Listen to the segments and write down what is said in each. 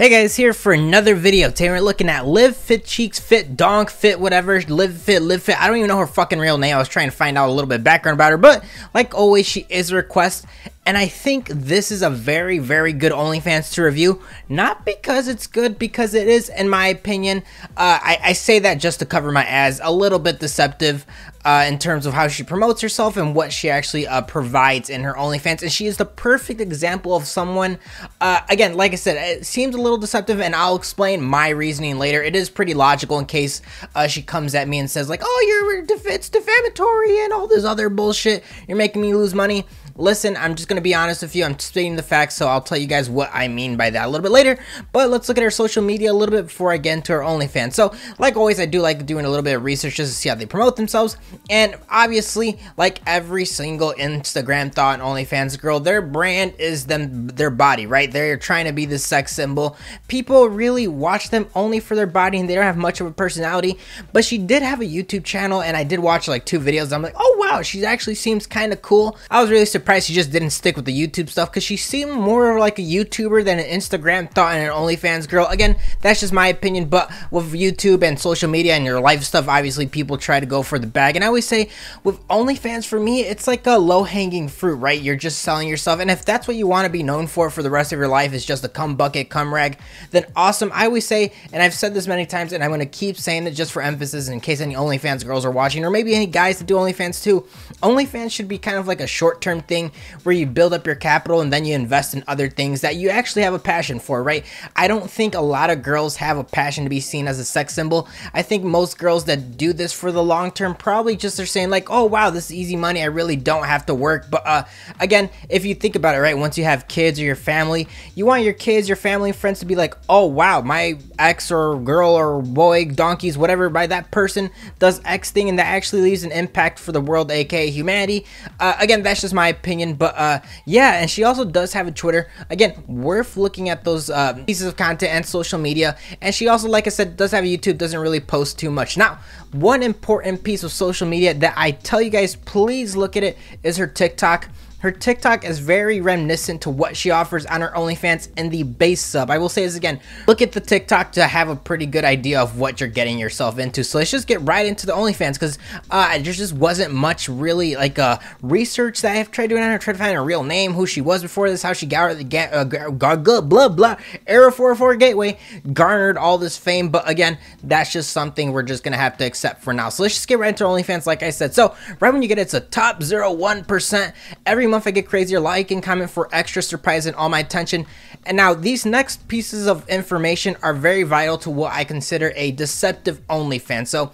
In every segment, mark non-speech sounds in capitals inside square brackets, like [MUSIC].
Hey guys, here for another video. Today we're looking at Livv Fit Cheeks, Fit Donk, Fit whatever, Livv Fitt, Livv Fitt. I don't even know her fucking real name. I was trying to find out a little bit background about her, but like always, she is a request. And I think this is a very, very good OnlyFans to review. Not because it's good, because it is, in my opinion. Uh, I, I, say that just to cover my ass. A little bit deceptive uh, in terms of how she promotes herself and what she actually uh, provides in her OnlyFans. And she is the perfect example of someone, uh, again, like I said, it seems a little deceptive, and I'll explain my reasoning later. It is pretty logical in case uh, she comes at me and says, like, oh, you're it's defamatory and all this other bullshit. You're making me lose money. Listen, I'm just going to be honest with you. I'm stating the facts, so I'll tell you guys what I mean by that a little bit later. But let's look at our social media a little bit before I get into our OnlyFans. So, like always, I do like doing a little bit of research just to see how they promote themselves. And obviously, like every single Instagram thot and OnlyFans girl, their brand is them their body, right? They're trying to be the sex symbol. People really watch them only for their body and they don't have much of a personality. But she did have a YouTube channel and I did watch like two videos. I'm like, oh wow, she actually seems kind of cool. I was really surprised surprised she just didn't stick with the YouTube stuff because she seemed more like a YouTuber than an Instagram thot and an OnlyFans girl. Again, that's just my opinion, but with YouTube and social media and your life stuff, obviously people try to go for the bag. And I always say with OnlyFans, for me, it's like a low hanging fruit, right? You're just selling yourself. And if that's what you want to be known for for the rest of your life is just a cum bucket, cum rag, then awesome. I always say, and I've said this many times, and I'm going to keep saying it just for emphasis in case any OnlyFans girls are watching, or maybe any guys that do OnlyFans too. OnlyFans should be kind of like a short term thing thing where you build up your capital and then you invest in other things that you actually have a passion for, right? I don't think a lot of girls have a passion to be seen as a sex symbol. I think most girls that do this for the long term probably just are saying like, "Oh wow, this is easy money. I really don't have to work." But uh again, if you think about it, right, once you have kids or your family, you want your kids, your family, friends to be like, "Oh wow, my ex or girl or boy, donkeys, whatever by that person does X thing and that actually leaves an impact for the world, aka humanity." Uh, again, that's just my opinion, but uh, yeah, and she also does have a Twitter. Again, worth looking at those uh, pieces of content and social media. And she also, like I said, does have a YouTube, doesn't really post too much. Now, one important piece of social media that I tell you guys, please look at it, is her TikTok. Her TikTok is very reminiscent to what she offers on her OnlyFans in the base sub. I will say this again. Look at the TikTok to have a pretty good idea of what you're getting yourself into. So let's just get right into the OnlyFans because uh, there just wasn't much really like uh, research that I've tried doing on her. Tried to find her real name, who she was before this, how she got the ga- uh, gar- blah blah. Era 44 Gateway garnered all this fame, but again, that's just something we're just gonna have to accept for now. So let's just get right into OnlyFans, like I said. So right when you get it, it's a top 0.1% every I get crazier, like and comment for extra surprise and all my attention. And now these next pieces of information are very vital to what I consider a deceptive OnlyFans. So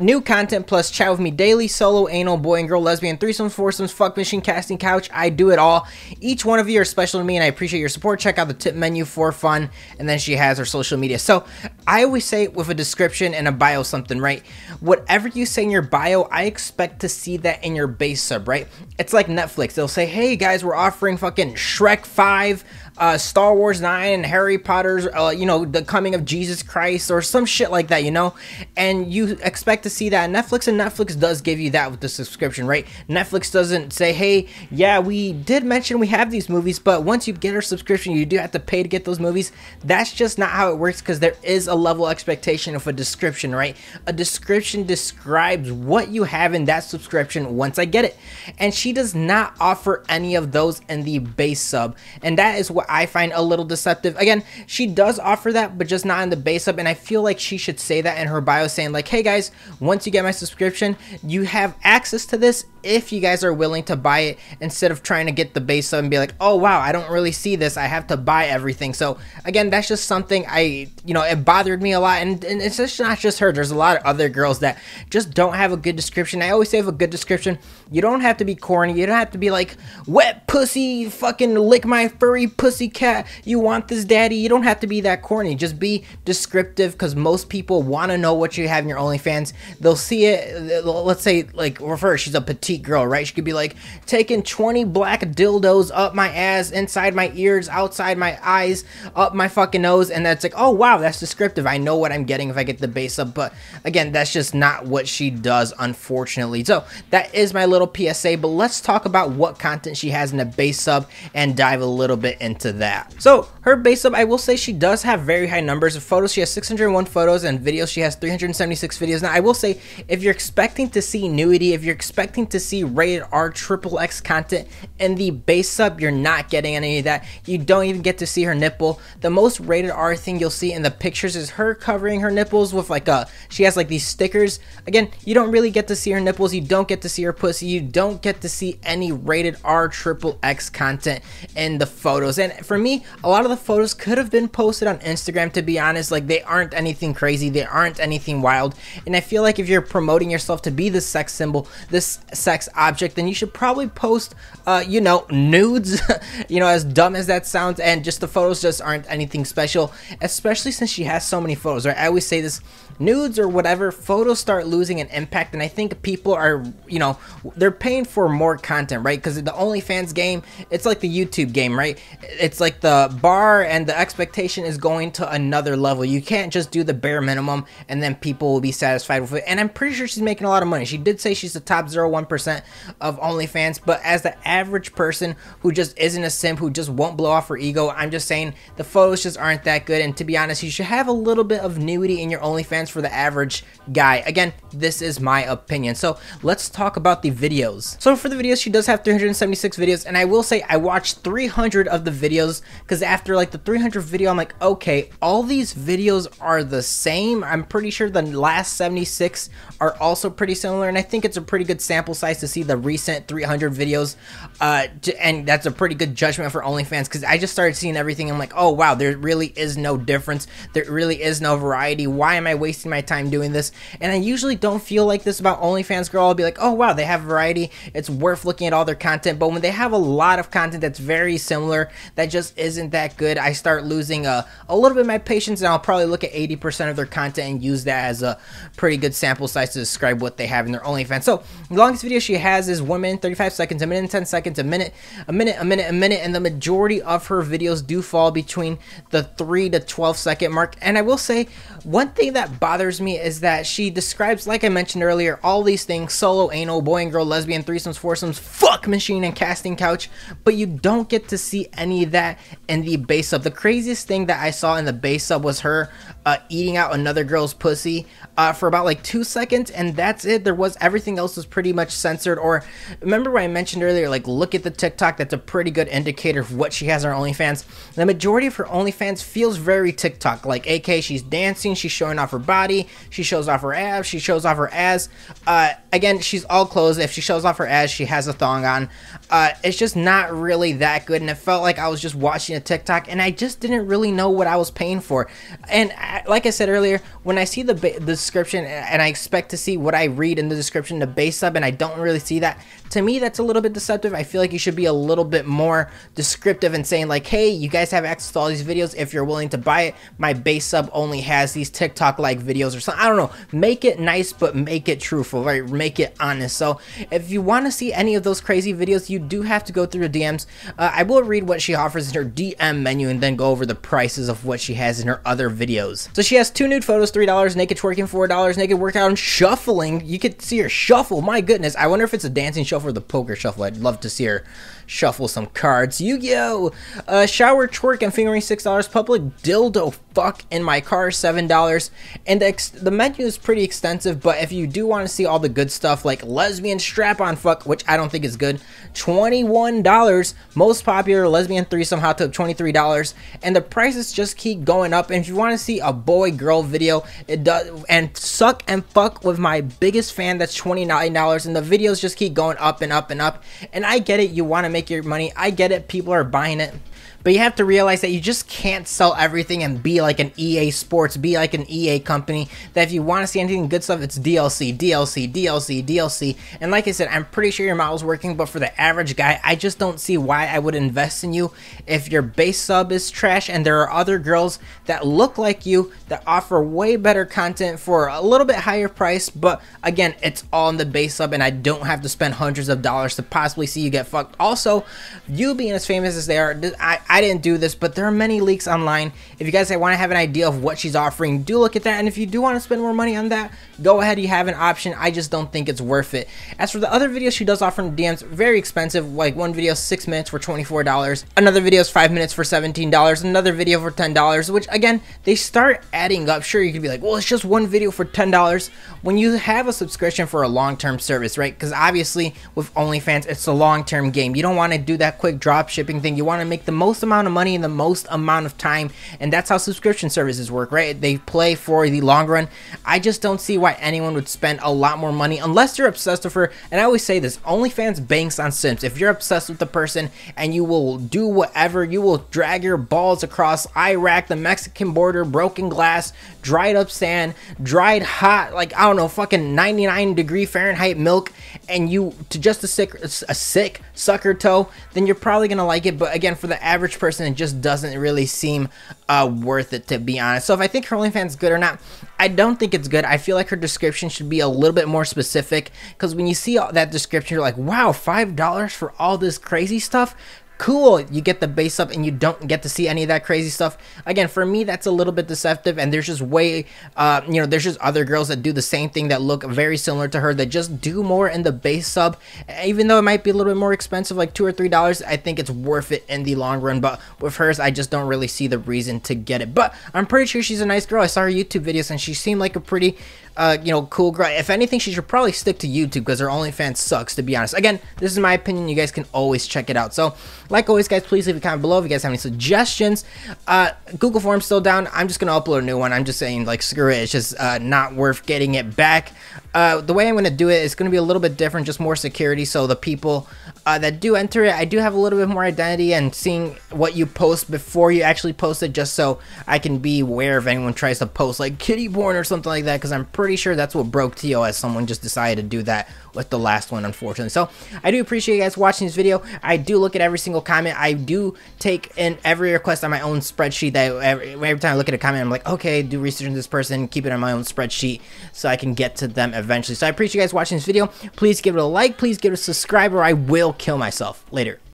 New content plus chat with me daily, solo, anal, boy and girl, lesbian, threesomes, foursomes, fuck machine, casting couch. I do it all. Each one of you are special to me and I appreciate your support. Check out the tip menu for fun. And then she has her social media. So I always say with a description and a bio something, right? Whatever you say in your bio, I expect to see that in your base sub, right? It's like Netflix. They'll say, hey guys, we're offering fucking Shrek 5 uh, Star Wars 9 and Harry Potter's, uh, you know, the coming of Jesus Christ or some shit like that, you know? And you expect see that Netflix, and Netflix does give you that with the subscription, right? Netflix doesn't say, hey, yeah, we did mention we have these movies, but once you get our subscription, you do have to pay to get those movies. That's just not how it works because there is a level expectation of a description, right? A description describes what you have in that subscription once I get it. And she does not offer any of those in the base sub. And that is what I find a little deceptive. Again, she does offer that, but just not in the base sub. And I feel like she should say that in her bio, saying like, "Hey guys, once you get my subscription, you have access to this if you guys are willing to buy it instead of trying to get the base sub and be like, oh wow, I don't really see this. I have to buy everything. So again, that's just something I, you know, it bothered me a lot. And, and it's just not just her. There's a lot of other girls that just don't have a good description. I always say have a good description. You don't have to be corny. You don't have to be like wet pussy, fucking lick my furry pussy cat. You want this daddy. You don't have to be that corny. Just be descriptive because most people want to know what you have in your OnlyFans. They'll see it. Let's say like refer, she's a petite girl, right? She could be like taking 20 black dildos up my ass, inside my ears, outside my eyes, up my fucking nose, and that's like, oh wow, that's descriptive. I know what I'm getting if I get the base up, but again, that's just not what she does, unfortunately. So that is my little PSA, but let's talk about what content she has in the base sub and dive a little bit into that. So her base sub, I will say she does have very high numbers of photos. She has 601 photos and videos. She has 376 videos. Now I will say, if you're expecting to see nudity, if you're expecting to see rated R triple X content in the base sub, you're not getting any of that. You don't even get to see her nipple. The most rated R thing you'll see in the pictures is her covering her nipples with like a, she has like these stickers. Again, you don't really get to see her nipples. You don't get to see her pussy. You don't get to see any rated R triple X content in the photos. And for me, a lot of the photos could have been posted on Instagram to be honest. Like they aren't anything crazy. They aren't anything wild. And I feel like if you're promoting yourself to be the sex symbol, this sex object, then you should probably post, uh, you know, nudes, [LAUGHS] you know, as dumb as that sounds. And just the photos just aren't anything special, especially since she has so many photos, right? I always say this nudes or whatever, photos start losing an impact. And I think people are, you know, they're paying for more content, right? Because the OnlyFans game, it's like the YouTube game, right? It's like the bar and the expectation is going to another level. You can't just do the bare minimum and then people will be satisfied with it. And I'm pretty sure she's making a lot of money. She did say she's the top 0.1% of OnlyFans, but as the average person who just isn't a simp, who just won't blow off her ego, I'm just saying the photos just aren't that good. And to be honest, you should have a little bit of nudity in your OnlyFans for the average guy. Again, this is my opinion. So let's talk about the videos. So for the videos, she does have 376 videos, and I will say I watched 300 of the videos because after like the 300 video, I'm like, okay, all these videos are the same. I'm pretty sure the last 76 are also pretty similar, and I think it's a pretty good sample size to see the recent 300 videos, uh, and that's a pretty good judgment for OnlyFans because I just started seeing everything. I'm like, oh wow, there really is no difference. There really is no variety. Why am I wasting my time doing this? And I usually don't feel like this about OnlyFans girl. I'll be like, oh wow, they have variety. It's worth looking at all their content. But when they have a lot of content that's very similar, that just isn't that good, I start losing a, a little bit of my patience and I'll probably look at 80% of their content and use that as a pretty good sample size to describe what they have in their OnlyFans. So longest video she has is 1 minute 35 seconds, a minute and 10 seconds, a minute, a minute, a minute, a minute, and the majority of her videos do fall between the 3 to 12 second mark. And I will say, one thing that bothers me is that she describes, like I mentioned earlier, all these things, solo, anal, boy and girl, lesbian, threesomes, foursomes, fuck machine, and casting couch, but you don't get to see any of that in the base sub. The craziest thing that I saw in the base sub was her uh, eating out another girl's pussy uh, for about like two seconds, and that's it. There was everything else was pretty much censored. Or remember what I mentioned earlier, like look at the TikTok. That's a pretty good indicator of what she has on OnlyFans. The majority of her OnlyFans feels very TikTok. Like AK, she's dancing, she's showing off her body, she shows off her abs, she shows off her ass. Uh, again, she's all clothes. If she shows off her ass, she has a thong on. Uh, it's just not really that good, and it felt like I was just watching a TikTok, and I just didn't really know what I was paying for. And I, like I said earlier, when I see the, the description and I expect to see what I read in the description, the base sub, and I don't really see that, to me, that's a little bit deceptive. I feel like you should be a little bit more descriptive and saying like, hey, you guys have access to all these videos. If you're willing to buy it, my base sub only has these TikTok-like videos or something. I don't know. Make it nice, but make it truthful, right? Make it honest. So if you want to see any of those crazy videos, you do have to go through the DMs. Uh, I will read what she offers in her DM menu and then go over the prices of what she has in her other videos. So she has two nude photos, $3, naked twerking, $4, naked workout, and shuffling. You could see her shuffle. My goodness. I wonder if it's a dancing shuffle or the poker shuffle. I'd love to see her shuffle some cards. Yu-Gi-Oh! Uh, shower, twerk, and fingering $6. Public dildo fuck in my car $7. And the, the menu is pretty extensive, but if you do want to see all the good stuff like lesbian strap-on fuck, which I don't think is good, $21. Most popular lesbian threesome hot tub $23. And the prices just keep going up. And if you want to see a boy-girl video, it does and suck and fuck with my biggest fan, that's $29. And the videos just keep going up and up and up. And I get it, you want to make your money. I get it, people are buying it. But you have to realize that you just can't sell everything and be like an EA Sports, be like an EA company. That if you want to see anything good stuff, it's DLC, DLC, DLC, DLC. And like I said, I'm pretty sure your model's working, but for the average guy, I just don't see why I would invest in you if your base sub is trash and there are other girls that look like you that offer way better content for a little bit higher price. But again, it's all in the base sub, and I don't have to spend hundreds of dollars to possibly see you get fucked. Also, you being as famous as they are, I, I didn't do this, but there are many leaks online. If you guys want to have an idea of what she's offering, do look at that. And if you do want to spend more money on that, go ahead. You have an option. I just don't think it's worth it. As for the other videos she does offer in DMs, very expensive. Like one video, six minutes for $24. Another video is five minutes for $17. Another video for $10, which again, they start adding up. Sure, you could be like, well, it's just one video for $10. When you have a subscription for a long-term service, right? Because obviously with OnlyFans, it's a long-term game. You don't want to do that quick drop shipping thing. You want to make the most amount of money in the most amount of time. And that's how subscription services work, right? They play for the long run. I just don't see why anyone would spend a lot more money unless you're obsessed with her. And I always say this, OnlyFans banks on simps. If you're obsessed with the person and you will do whatever, you will drag your balls across Iraq, the Mexican border, broken glass, dried up sand, dried hot, like I don't know, fucking 99 degree Fahrenheit milk, and you to just a sick a sick sucker toe, then you're probably gonna like it. But again, for the average person, it just doesn't really seem uh, worth it to be honest. So if I think her OnlyFans good or not, I don't think it's good. I feel like her description should be a little bit more specific because when you see all that description, you're like, wow, five dollars for all this crazy stuff cool you get the base up and you don't get to see any of that crazy stuff. Again for me that's a little bit deceptive and there's just way uh you know there's just other girls that do the same thing that look very similar to her that just do more in the base sub. Even though it might be a little bit more expensive like two or three dollars i think it's worth it in the long run but with hers i just don't really see the reason to get it. But i'm pretty sure she's a nice girl. I saw her youtube videos and she seemed like a pretty uh, you know, cool girl. If anything, she should probably stick to YouTube because her OnlyFans sucks, to be honest. Again, this is my opinion. You guys can always check it out. So, like always, guys, please leave a comment below if you guys have any suggestions. Uh, Google Forms still down. I'm just going to upload a new one. I'm just saying, like, screw it. It's just uh, not worth getting it back. Uh, the way I'm going to do it is going to be a little bit different, just more security. So the people uh, that do enter it, I do have a little bit more identity and seeing what you post before you actually post it, just so I can be aware if anyone tries to post like kitty porn or something like that, because I'm pretty sure that's what broke TOS. Someone just decided to do that with the last one, unfortunately. So I do appreciate you guys watching this video. I do look at every single comment. I do take in every request on my own spreadsheet. That every, every time I look at a comment, I'm like, okay, do research on this person, keep it on my own spreadsheet so I can get to them eventually. So I appreciate you guys watching this video. Please give it a like. Please give it a subscribe or I will kill myself. Later.